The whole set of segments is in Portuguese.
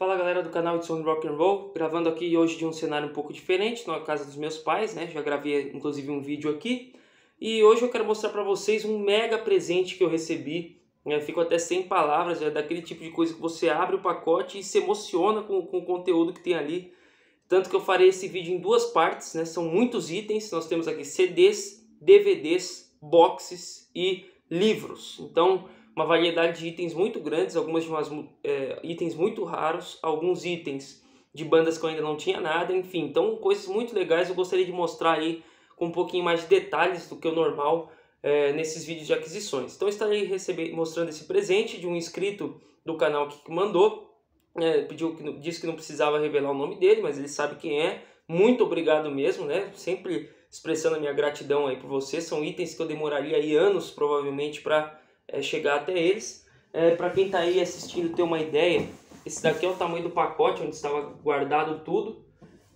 Fala galera do canal It's On Rock and Roll, gravando aqui hoje de um cenário um pouco diferente, na casa dos meus pais, né? Já gravei inclusive um vídeo aqui. E hoje eu quero mostrar para vocês um mega presente que eu recebi. Né? Fico até sem palavras, é daquele tipo de coisa que você abre o pacote e se emociona com, com o conteúdo que tem ali. Tanto que eu farei esse vídeo em duas partes, né? São muitos itens, nós temos aqui CDs, DVDs, boxes e livros. Então uma variedade de itens muito grandes, algumas de umas, é, itens muito raros, alguns itens de bandas que eu ainda não tinha nada, enfim. Então, coisas muito legais eu gostaria de mostrar aí com um pouquinho mais de detalhes do que o normal é, nesses vídeos de aquisições. Então, estarei recebendo, mostrando esse presente de um inscrito do canal que mandou, é, pediu, disse que não precisava revelar o nome dele, mas ele sabe quem é. Muito obrigado mesmo, né? Sempre expressando a minha gratidão aí por você. São itens que eu demoraria aí anos, provavelmente, para é, chegar até eles. É, para quem está aí assistindo ter uma ideia, esse daqui é o tamanho do pacote onde estava guardado tudo.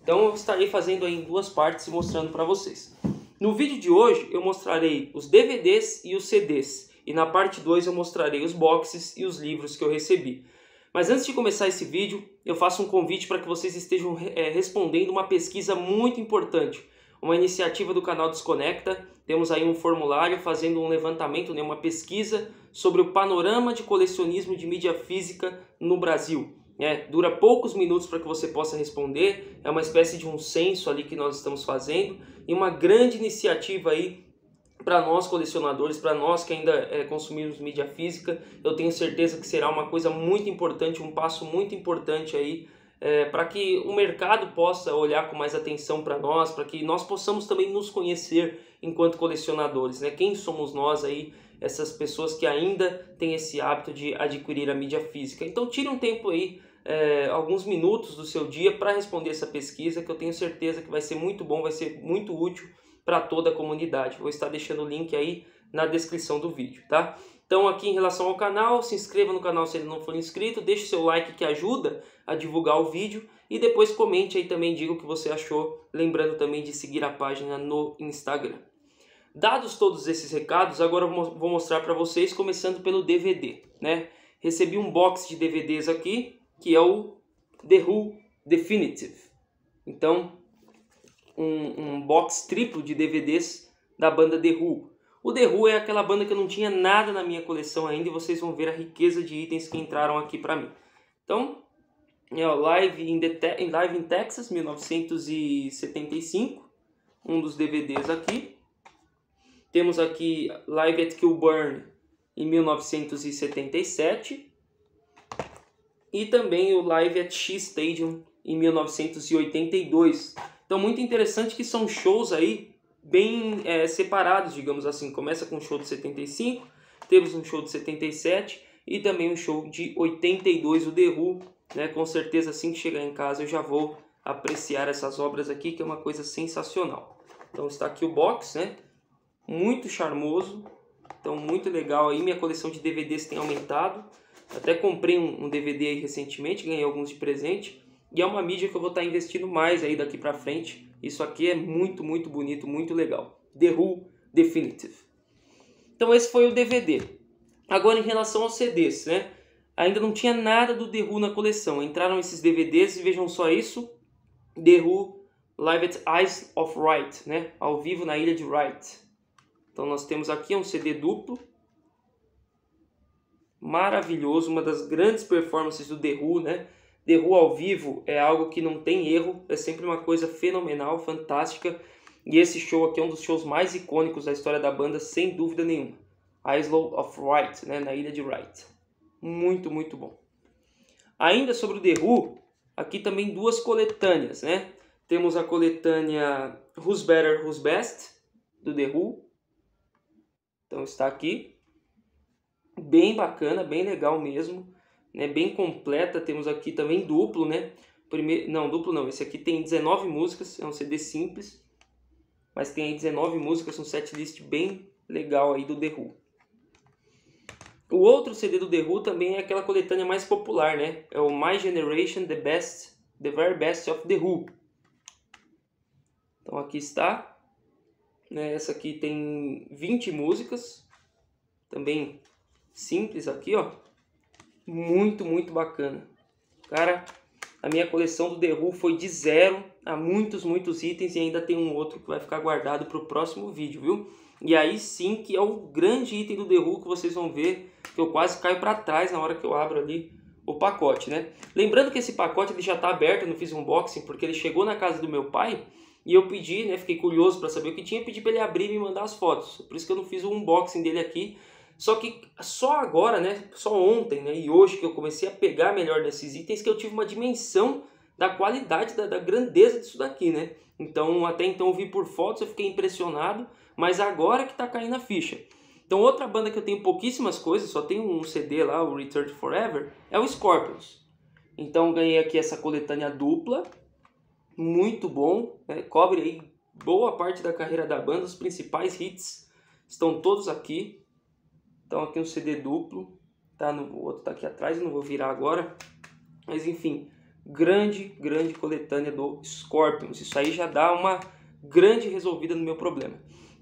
Então eu estarei fazendo aí em duas partes e mostrando para vocês. No vídeo de hoje eu mostrarei os DVDs e os CDs. E na parte 2 eu mostrarei os boxes e os livros que eu recebi. Mas antes de começar esse vídeo, eu faço um convite para que vocês estejam é, respondendo uma pesquisa muito importante uma iniciativa do canal Desconecta. Temos aí um formulário fazendo um levantamento, né, uma pesquisa sobre o panorama de colecionismo de mídia física no Brasil. É, dura poucos minutos para que você possa responder, é uma espécie de um censo ali que nós estamos fazendo e uma grande iniciativa aí para nós colecionadores, para nós que ainda é, consumimos mídia física, eu tenho certeza que será uma coisa muito importante, um passo muito importante aí é, para que o mercado possa olhar com mais atenção para nós, para que nós possamos também nos conhecer enquanto colecionadores, né? Quem somos nós aí, essas pessoas que ainda têm esse hábito de adquirir a mídia física. Então tire um tempo aí, é, alguns minutos do seu dia para responder essa pesquisa, que eu tenho certeza que vai ser muito bom, vai ser muito útil para toda a comunidade. Vou estar deixando o link aí na descrição do vídeo, tá? Então aqui em relação ao canal, se inscreva no canal se ele não for inscrito, deixe seu like que ajuda a divulgar o vídeo e depois comente aí também, diga o que você achou, lembrando também de seguir a página no Instagram. Dados todos esses recados, agora vou mostrar para vocês, começando pelo DVD, né? Recebi um box de DVDs aqui, que é o The Who Definitive. Então, um, um box triplo de DVDs da banda The Who. O The Who é aquela banda que eu não tinha nada na minha coleção ainda e vocês vão ver a riqueza de itens que entraram aqui para mim. Então, é o Live in, the Live in Texas, 1975, um dos DVDs aqui. Temos aqui Live at Kilburn, em 1977. E também o Live at Shea Stadium, em 1982. Então, muito interessante que são shows aí bem é, separados, digamos assim. Começa com um show de 75, temos um show de 77 e também um show de 82, o The Who. Né? Com certeza, assim que chegar em casa, eu já vou apreciar essas obras aqui, que é uma coisa sensacional. Então está aqui o box, né? Muito charmoso, então muito legal aí. Minha coleção de DVDs tem aumentado. Até comprei um, um DVD recentemente, ganhei alguns de presente. E é uma mídia que eu vou estar investindo mais aí daqui para frente isso aqui é muito, muito bonito, muito legal. The Who Definitive. Então esse foi o DVD. Agora em relação aos CDs, né? Ainda não tinha nada do The Who na coleção. Entraram esses DVDs e vejam só isso. The Who Live at Eyes of Wright, né? Ao vivo na ilha de Wright. Então nós temos aqui um CD duplo. Maravilhoso, uma das grandes performances do The Who, né? The Who ao vivo é algo que não tem erro, é sempre uma coisa fenomenal, fantástica. E esse show aqui é um dos shows mais icônicos da história da banda, sem dúvida nenhuma. Isle of Wight, né, na ilha de Wight. Muito, muito bom. Ainda sobre o The Who, aqui também duas coletâneas, né? Temos a coletânea Who's Better, Who's Best, do The Who. Então está aqui. Bem bacana, bem legal mesmo né, bem completa. Temos aqui também duplo, né? Primeiro, não, duplo não. Esse aqui tem 19 músicas, é um CD simples, mas tem aí 19 músicas, um setlist bem legal aí do The Who. O outro CD do The Who também é aquela coletânea mais popular, né? É o My Generation, The Best, The Very Best of The Who. Então aqui está. Né? Essa aqui tem 20 músicas, também simples aqui, ó muito, muito bacana. Cara, a minha coleção do The Who foi de zero a muitos, muitos itens e ainda tem um outro que vai ficar guardado para o próximo vídeo, viu? E aí sim que é o grande item do The Who que vocês vão ver que eu quase caio para trás na hora que eu abro ali o pacote, né? Lembrando que esse pacote ele já está aberto, eu não fiz unboxing porque ele chegou na casa do meu pai e eu pedi, né? Fiquei curioso para saber o que tinha, pedi para ele abrir e me mandar as fotos. Por isso que eu não fiz o unboxing dele aqui. Só que só agora, né? Só ontem, né? E hoje que eu comecei a pegar melhor desses itens que eu tive uma dimensão da qualidade, da, da grandeza disso daqui, né? Então, até então eu vi por fotos, eu fiquei impressionado, mas agora que tá caindo a ficha. Então, outra banda que eu tenho pouquíssimas coisas, só tenho um CD lá, o Return Forever, é o Scorpions. Então, ganhei aqui essa coletânea dupla, muito bom, né? cobre aí boa parte da carreira da banda, os principais hits estão todos aqui. Então, aqui um CD duplo, tá? No, o outro tá aqui atrás, não vou virar agora. Mas, enfim, grande, grande coletânea do Scorpions. Isso aí já dá uma grande resolvida no meu problema.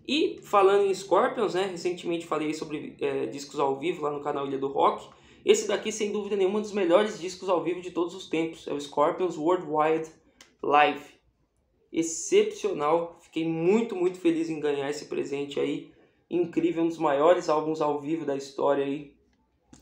E falando em Scorpions, né, recentemente falei sobre é, discos ao vivo lá no canal Ilha do Rock. Esse daqui, sem dúvida nenhuma, é um dos melhores discos ao vivo de todos os tempos. É o Scorpions Worldwide Live. Excepcional. Fiquei muito, muito feliz em ganhar esse presente aí. Incrível, um dos maiores álbuns ao vivo da história aí.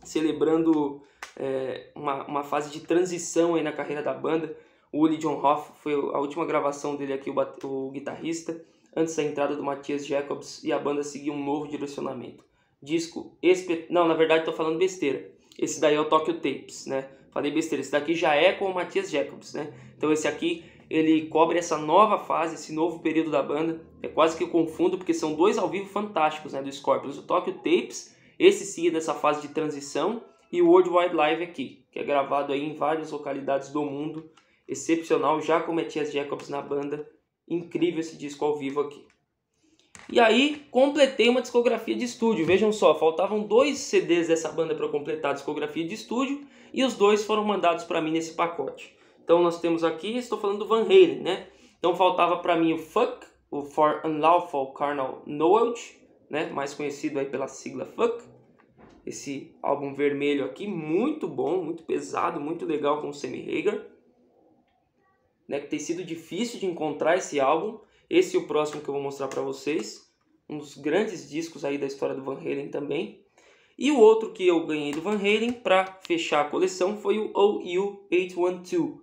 Celebrando é, uma, uma fase de transição aí na carreira da banda. O Uli John Hoff foi a última gravação dele aqui, o, o guitarrista antes da entrada do Matthias Jacobs e a banda seguir um novo direcionamento. Disco espe... Não, na verdade estou falando besteira. Esse daí é o Tokyo Tapes, né? Falei besteira. Esse daqui já é com o Matthias Jacobs, né? Então esse aqui ele cobre essa nova fase, esse novo período da banda. É quase que eu confundo porque são dois ao vivo fantásticos, né, do Scorpions. O Tokyo Tapes, esse sim é dessa fase de transição e o Worldwide Live aqui, que é gravado aí em várias localidades do mundo. Excepcional, já com o Matthias Jacobs na banda Incrível esse disco ao vivo aqui. E aí, completei uma discografia de estúdio. Vejam só, faltavam dois CDs dessa banda para completar a discografia de estúdio e os dois foram mandados para mim nesse pacote. Então nós temos aqui, estou falando do Van Halen, né? Então faltava para mim o Fuck, o For Unlawful Carnal Knowledge, né? Mais conhecido aí pela sigla Fuck. Esse álbum vermelho aqui, muito bom, muito pesado, muito legal com o Sammy Hagar né, que tem sido difícil de encontrar esse álbum. Esse é o próximo que eu vou mostrar para vocês, um dos grandes discos aí da história do Van Halen também. E o outro que eu ganhei do Van Halen para fechar a coleção foi o OU812,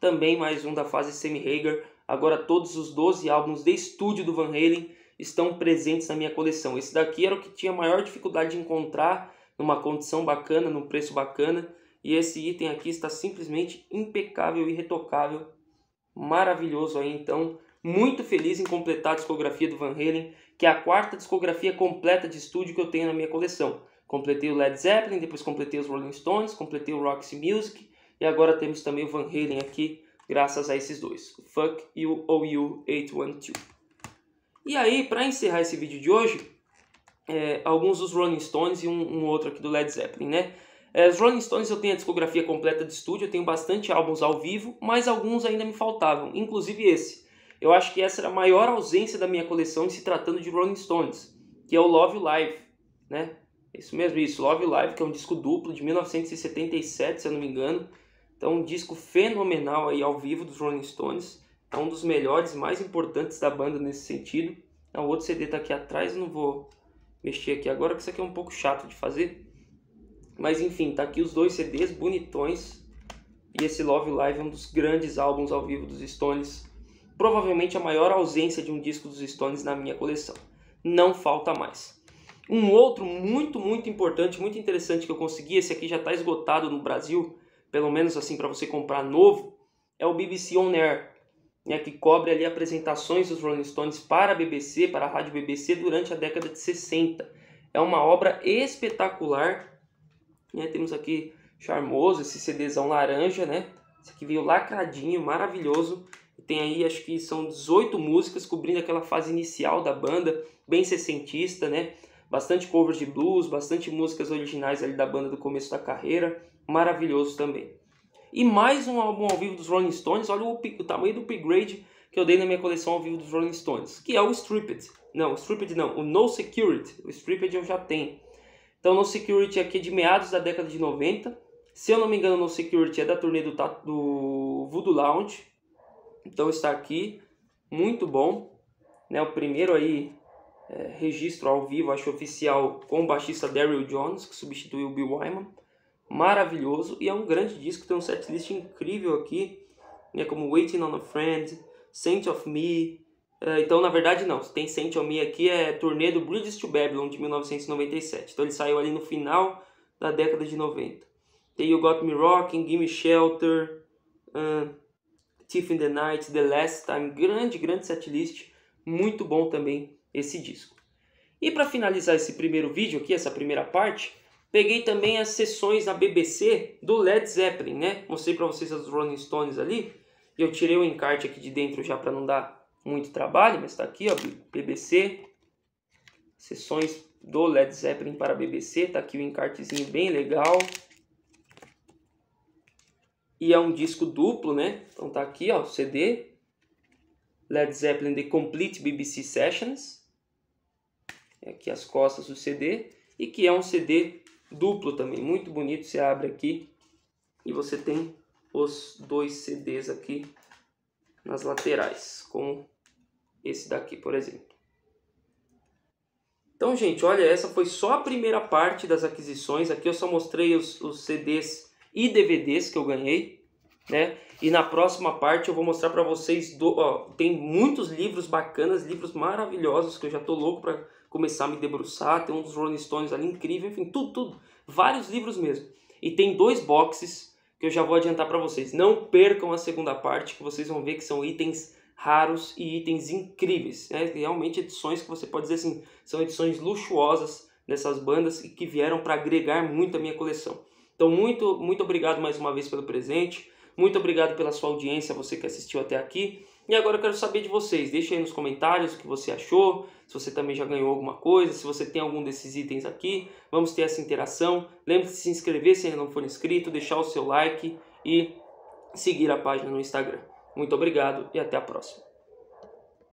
também mais um da fase Sammy Hagar. Agora todos os 12 álbuns de estúdio do Van Halen estão presentes na minha coleção. Esse daqui era o que tinha maior dificuldade de encontrar numa condição bacana, num preço bacana. E esse item aqui está simplesmente impecável e retocável maravilhoso aí, então, muito feliz em completar a discografia do Van Halen, que é a quarta discografia completa de estúdio que eu tenho na minha coleção. Completei o Led Zeppelin, depois completei os Rolling Stones, completei o Roxy Music e agora temos também o Van Halen aqui, graças a esses dois, o Fuck e o OU812. E aí, para encerrar esse vídeo de hoje, é, alguns dos Rolling Stones e um, um outro aqui do Led Zeppelin, né? É, os Rolling Stones eu tenho a discografia completa de estúdio, eu tenho bastante álbuns ao vivo, mas alguns ainda me faltavam, inclusive esse. Eu acho que essa era a maior ausência da minha coleção se tratando de Rolling Stones, que é o Love Live, né? Isso mesmo, isso, Love Live, que é um disco duplo de 1977, se eu não me engano. Então, um disco fenomenal aí ao vivo dos Rolling Stones. É um dos melhores mais importantes da banda nesse sentido. O outro CD está aqui atrás, não vou mexer aqui agora, porque isso aqui é um pouco chato de fazer. Mas enfim, tá aqui os dois CDs bonitões. E esse Love Live é um dos grandes álbuns ao vivo dos Stones. Provavelmente a maior ausência de um disco dos Stones na minha coleção. Não falta mais. Um outro muito, muito importante, muito interessante que eu consegui, esse aqui já está esgotado no Brasil, pelo menos assim para você comprar novo, é o BBC On Air, né, que cobre ali apresentações dos Rolling Stones para a BBC, para a rádio BBC durante a década de 60. É uma obra espetacular né? Temos aqui charmoso, esse CDzão laranja, né? Esse aqui veio lacradinho, maravilhoso. Tem aí, acho que são 18 músicas cobrindo aquela fase inicial da banda, bem sessentista, né? Bastante covers de blues, bastante músicas originais ali da banda do começo da carreira. Maravilhoso também. E mais um álbum ao vivo dos Rolling Stones. Olha o, o tamanho do upgrade que eu dei na minha coleção ao vivo dos Rolling Stones, que é o Stripped. Não, o Stripped não, o No Security. O Stripped eu já tenho. Então, No Security aqui é de meados da década de 90, Se eu não me engano, no Security é da turnê do, do Voodoo Lounge. Então está aqui, muito bom. Né? O primeiro aí é, registro ao vivo, acho oficial, com o baixista Daryl Jones, que substituiu o Bill Wyman. Maravilhoso e é um grande disco, tem um setlist incrível aqui, né, como Waiting on a Friend, Saint of Me. É, então, na verdade, não, tem Saint of Me aqui, é turnê do Bridges to Babylon de 1997. Então, ele saiu ali no final da década de 90. Tem You Got Me Rocking, Gimme Shelter, uh, Thief in the Night, The Last Time. Grande, grande setlist. Muito bom também esse disco. E para finalizar esse primeiro vídeo aqui, essa primeira parte, peguei também as sessões na BBC do Led Zeppelin, né? Mostrei para vocês as Rolling Stones ali. E eu tirei o encarte aqui de dentro já para não dar muito trabalho, mas está aqui, ó, BBC. Sessões do Led Zeppelin para BBC, tá aqui o encartezinho bem legal. E é um disco duplo, né? Então tá aqui, ó, CD. Led Zeppelin The Complete BBC Sessions. É aqui as costas do CD. E que é um CD duplo também, muito bonito. Você abre aqui e você tem os dois CDs aqui nas laterais, como esse daqui, por exemplo. Então, gente, olha, essa foi só a primeira parte das aquisições. Aqui eu só mostrei os, os CDs e DVDs que eu ganhei, né? E na próxima parte eu vou mostrar para vocês, do, ó, tem muitos livros bacanas, livros maravilhosos que eu já tô louco para começar a me debruçar. Tem um dos Rolling Stones ali incrível, enfim, tudo, tudo, vários livros mesmo. E tem dois boxes que eu já vou adiantar para vocês. Não percam a segunda parte, que vocês vão ver que são itens raros e itens incríveis. Né? Realmente edições que você pode dizer assim, são edições luxuosas dessas bandas e que vieram para agregar muito a minha coleção. Então, muito, muito obrigado mais uma vez pelo presente. Muito obrigado pela sua audiência, você que assistiu até aqui. E agora eu quero saber de vocês. Deixe aí nos comentários o que você achou, se você também já ganhou alguma coisa, se você tem algum desses itens aqui. Vamos ter essa interação. Lembre-se de se inscrever se ainda não for inscrito, deixar o seu like e seguir a página no Instagram. Muito obrigado e até a próxima.